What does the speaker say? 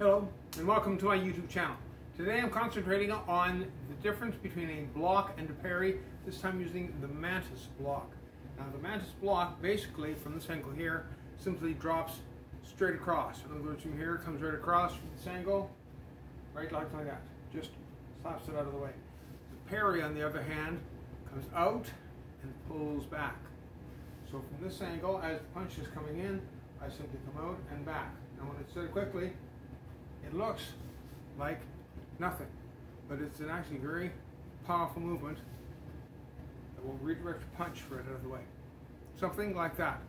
Hello and welcome to my YouTube channel. Today I'm concentrating on the difference between a block and a parry, this time using the Mantis block. Now the Mantis block basically from this angle here simply drops straight across. In other words from here comes right across from this angle, right like, that. Just slaps it out of the way. The parry on the other hand comes out and pulls back. So from this angle as the punch is coming in I simply come out and back. Now when it's said quickly looks like nothing, but it's an actually very powerful movement that will redirect punch of the way. Something like that.